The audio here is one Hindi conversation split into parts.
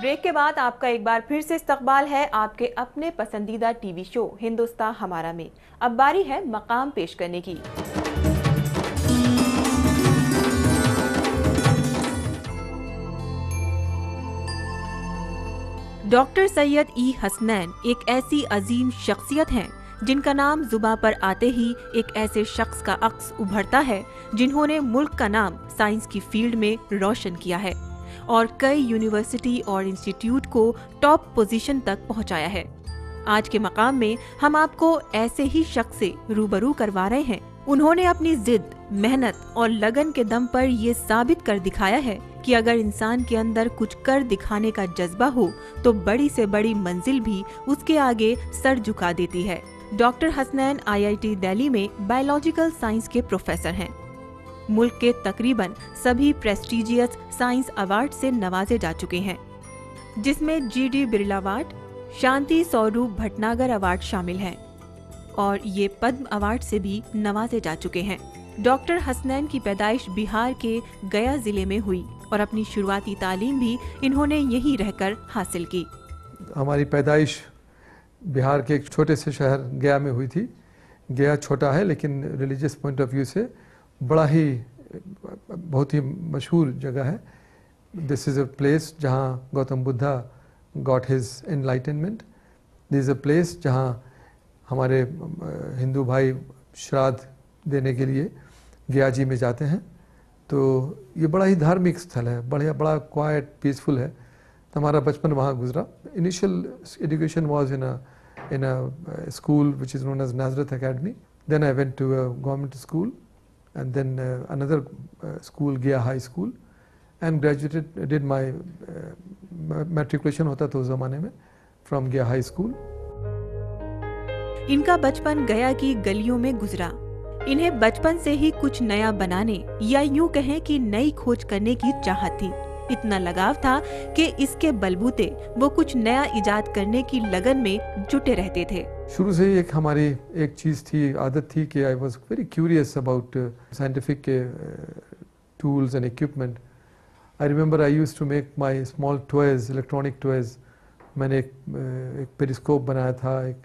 ब्रेक के बाद आपका एक बार फिर से इस्तकबाल है आपके अपने पसंदीदा टीवी शो, हिंदुस्तान हमारा में अब बारी है मकाम पेश करने की। डॉक्टर सैयद ई हसनैन एक ऐसी अजीम शख्सियत हैं, जिनका नाम जुबा पर आते ही एक ऐसे शख्स का अक्स उभरता है, जिन्होंने मुल्क का नाम साइंस की फ़ील्ड में रोशन किया है। और कई यूनिवर्सिटी और इंस्टीट्यूट को टॉप पोजीशन तक पहुँचाया है। आज के मकाम में हम आपको ऐसे ही शख्स से रूबरू करवा रहे हैं। उन्होंने अपनी जिद, मेहनत और लगन के दम पर ये साबित कर दिखाया है कि अगर इंसान के अंदर कुछ कर दिखाने का जज्बा हो तो बड़ी से बड़ी मंजिल भी उसके आगे सर झुका देती है। डॉक्टर हसनैन आईआईटी दिल्ली में बायोलॉजिकल साइंस के प्रोफेसर हैं। मुल्क के तकरीबन सभी प्रेस्टिजियस साइंस अवार्ड से नवाजे जा चुके हैं, जिसमें G D Birla award, Shanti Swarup Bhatnagar award शामिल हैं और ये पद्म अवार्ड से भी नवाजे जा चुके हैं। डॉक्टर हसनैन की पैदाइश बिहार के गया ज़िले में हुई और अपनी शुरुआती तालीम भी इन्होंने यहीं रहकर हासिल की। हमारी पैदाइश बिहार के एक छोटे से शहर गया में हुई थी। गया छोटा है, लेकिन रिलीजियस पॉइंट ऑफ़ व्यू से बड़ा ही, बहुत ही मशहूर जगह है। दिस इज़ अ प्लेस जहाँ Gautam Buddha got his enlightenment this is a place जहाँ हमारे, हिंदू भाई श्राद्ध देने के लिए गया जी में जाते हैं। तो ये बड़ा ही धार्मिक स्थल है, बढ़िया, बड़ा क्वाइट पीसफुल है। तो हमारा बचपन वहाँ गुजरा। Initial education was in in a school which is known as Nazareth academy then I went to a government school and then uh, another uh, school Gaya High School and graduated did my uh, matriculation होता था उस ज़माने में from Gaya High School. इनका बचपन गया की गलियों में गुजरा। इन्हें बचपन से ही कुछ नया बनाने या यूँ कहें कि नई खोज करने की चाहत थी। इतना लगाव था कि इसके बलबूते वो कुछ नया इजाद करने की लगन में जुटे रहते थे। शुरू से ही एक हमारी एक चीज़ थी आदत थी कि I was very curious about scientific के tools and equipment I remember I use to make my small toys electronic toys मैंने एक, uh, एक पेरिस्कोप बनाया था एक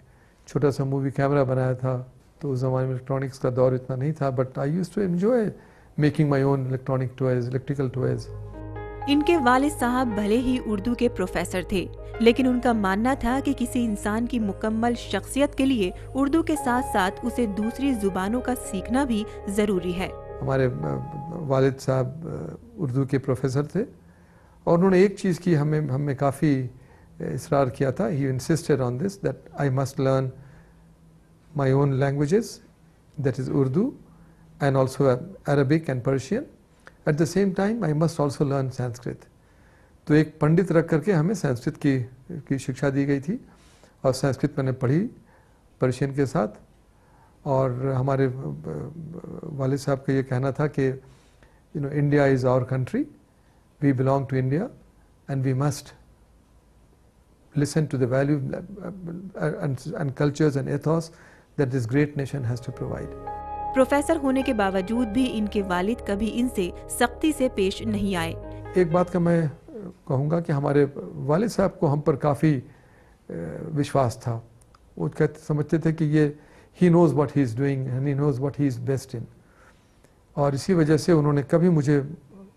छोटा सा मूवी कैमरा बनाया था। तो उस ज़माने में इलेक्ट्रॉनिक्स का दौर इतना नहीं था but I use to enjoy making my own electronic toys electrical toys इनके वालिद साहब भले ही उर्दू के प्रोफेसर थे, लेकिन उनका मानना था कि किसी इंसान की मुकम्मल शख्सियत के लिए उर्दू के साथ साथ उसे दूसरी जुबानों का सीखना भी ज़रूरी है। हमारे वालिद साहब उर्दू के प्रोफेसर थे, और उन्होंने एक चीज़ की हमें हमें काफ़ी इसरार किया था। He insisted on this that I must learn my own languages that is Urdu and also Arabic and Persian at the same time I must also learn Sanskrit तो एक पंडित रख करके हमें संस्कृत की की शिक्षा दी गई थी और संस्कृत मैंने पढ़ी पर्शियन के साथ और हमारे वालिद साहब का ये कहना था कि you know India is our country we belong to India and we must listen to the value and, and cultures and ethos that this great nation has to provide. Professor होने के बावजूद भी इनके वालिद कभी इनसे सख्ती से पेश नहीं आए। एक बात का मैं कहूँगा कि हमारे वालिद साहब को हम पर काफ़ी विश्वास था। वो कहते, समझते थे कि ये he knows what he is doing and he knows what he is best in और इसी वजह से उन्होंने कभी मुझे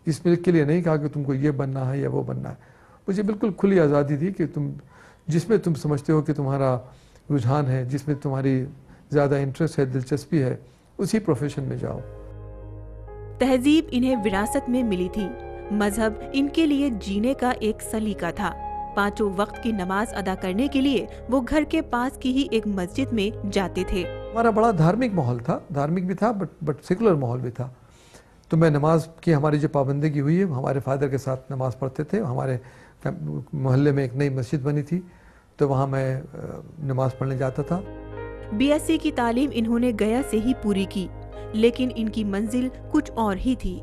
इस के लिए नहीं कहा कि तुमको ये बनना है या वो बनना है। मुझे बिल्कुल खुली आज़ादी थी कि तुम, जिसमें तुम समझते हो कि तुम्हारा रुझान है, जिसमें तुम्हारी ज़्यादा इंटरेस्ट है, दिलचस्पी है उसी प्रोफेशन में जाओ। तहजीब इन्हें विरासत में मिली थी। मज़हब इनके लिए जीने का एक सलीका था। पाँचों वक्त की नमाज़ अदा करने के लिए वो घर के पास की ही एक मस्जिद में जाते थे। हमारा बड़ा धार्मिक माहौल था। धार्मिक भी था बट बट सेकुलर माहौल भी था। तो मैं नमाज़ की हमारी जो पाबंदी की हुई है हमारे फादर के साथ नमाज़ पढ़ते थे। हमारे मोहल्ले में एक नई मस्जिद बनी थी। तो वहाँ मैं नमाज़ पढ़ने जाता था। बीएससी की तालीम इन्होंने गया से ही पूरी की, लेकिन इनकी मंजिल कुछ और ही थी।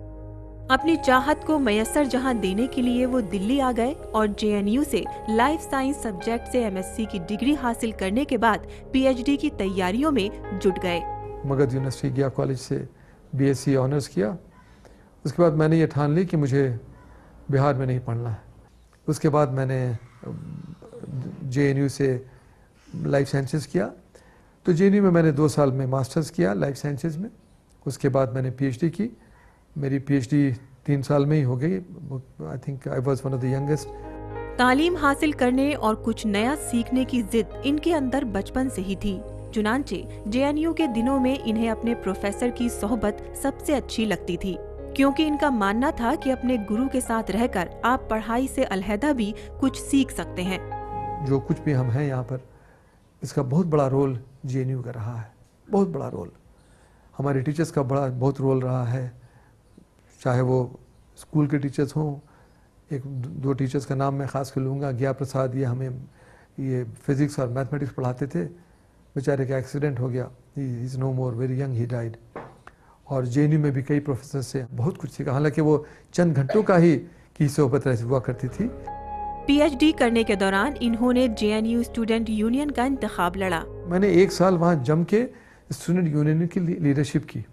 अपनी चाहत को मैसर जहाँ देने के लिए वो दिल्ली आ गए और जेएनयू से लाइफ साइंस सब्जेक्ट से एमएससी की डिग्री हासिल करने के बाद पीएचडी की तैयारियों में जुट गए। मगध यूनिवर्सिटी गया कॉलेज से बीएससी ऑनर्स किया। उसके बाद मैंने ये ठान ली कि मुझे बिहार में नहीं पढ़ना है। उसके बाद मैंने JNU से लाइफ साइंसेस किया। तो जेएनयू में मैंने दो साल में मास्टर्स किया लाइफ साइंसेज में। उसके बाद मैंने पीएचडी की। मेरी पीएचडी तीन साल में ही हो गई। I think I was one of the youngest तालीम हासिल करने और कुछ नया सीखने की जिद इनके अंदर बचपन से ही थी। चुनाचे जे के दिनों में इन्हें अपने प्रोफेसर की सोहबत सबसे अच्छी लगती थी। क्योंकि इनका मानना था कि अपने गुरु के साथ रहकर आप पढ़ाई से अलहदा भी कुछ सीख सकते हैं। जो कुछ भी हम हैं यहाँ पर इसका बहुत बड़ा रोल जेएनयू का रहा है। बहुत बड़ा रोल। हमारे टीचर्स का बड़ा, बहुत रोल रहा है। चाहे वो स्कूल के टीचर्स हों, एक दो टीचर्स का नाम मैं ख़ास कर लूँगा गया प्रसाद, ये हमें, ये फिज़िक्स और मैथमेटिक्स पढ़ाते थे। बेचारे का एक्सीडेंट हो गया। He is no more very young he died और जेएनयू में भी कई प्रोफेसर से बहुत कुछ सीखा। हालाँकि वो चंद घंटों का ही की सोहबत हुआ करती थी। पीएचडी करने के दौरान इन्होंने जेएनयू स्टूडेंट यूनियन का इंतखब लड़ा। मैंने एक साल वहाँ जम के स्टूडेंट यूनियन की लीडरशिप की।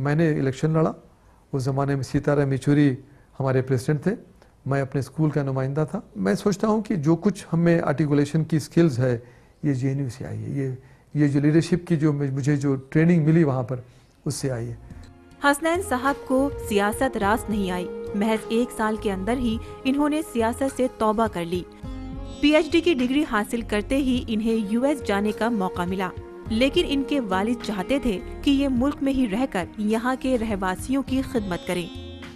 मैंने इलेक्शन लड़ा। उस ज़माने में सीताराम येचूरी हमारे प्रेसिडेंट थे। मैं अपने स्कूल का नुमाइंदा था। मैं सोचता हूँ कि जो कुछ हमें आर्टिकुलेशन की स्किल्स है, ये जेएनयू से आई है। ये ये जो लीडरशिप की जो मुझे जो ट्रेनिंग मिली वहाँ पर, उससे आई है। हसनैन साहब को सियासत रास नहीं आई। महज एक साल के अंदर ही इन्होंने सियासत से तौबा कर ली। पीएचडी की डिग्री हासिल करते ही इन्हें यूएस जाने का मौका मिला। लेकिन इनके वालिद चाहते थे कि ये मुल्क में ही रहकर यहाँ के रहवासियों की खिदमत करें।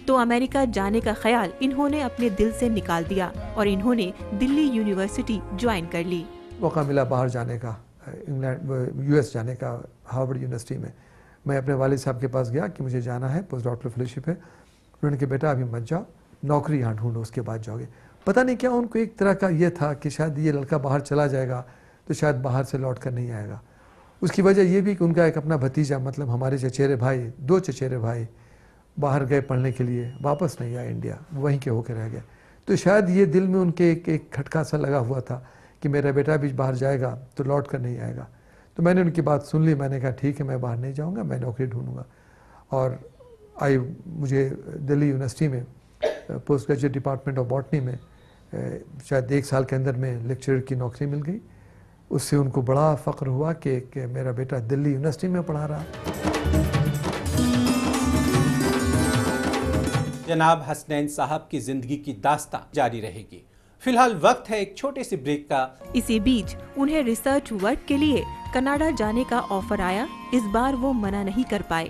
तो अमेरिका जाने का ख्याल इन्होंने अपने दिल से निकाल दिया और इन्होंने दिल्ली यूनिवर्सिटी ज्वाइन कर ली। मौका मिला बाहर जाने का, इंग्लैंड यूएस जाने का, हार्वर्ड यूनिवर्सिटी में। मैं अपने वालिद साहब के पास गया कि मुझे जाना है, पोस्ट डॉक्टर फेलोशिप है। उन्होंने कहा बेटा, अभी मत जाओ, नौकरी यहाँ ढूंढो उसके बाद जाओगे। पता नहीं क्या उनको एक तरह का ये था कि शायद ये लड़का बाहर चला जाएगा तो शायद बाहर से लौट कर नहीं आएगा। उसकी वजह ये भी कि उनका एक अपना भतीजा मतलब हमारे चचेरे भाई, दो चचेरे भाई बाहर गए पढ़ने के लिए, वापस नहीं आए इंडिया, वहीं के होकर रह गए। तो शायद ये दिल में उनके एक एक खटका सा लगा हुआ था कि मेरा बेटा भी बाहर जाएगा तो लौट कर नहीं आएगा। तो मैंने उनकी बात सुन ली, मैंने कहा, ठीक है, मैं बाहर नहीं जाऊँगा, मैं नौकरी ढूंढूँगा। और आई, मुझे दिल्ली यूनिवर्सिटी में, post graduate department of botany में शायद एक साल के अंदर में लेक्चरर की नौकरी मिल गई। उससे उनको बड़ा फ़ख्र हुआ कि, कि मेरा बेटा दिल्ली यूनिवर्सिटी में पढ़ा रहा। जनाब हसनैन साहब की ज़िंदगी की दास्ता जारी रहेगी। फ़िलहाल वक्त है एक छोटे से ब्रेक का। इसी बीच उन्हें रिसर्च वर्क के लिए कनाडा जाने का ऑफ़र आया। इस बार वो मना नहीं कर पाए।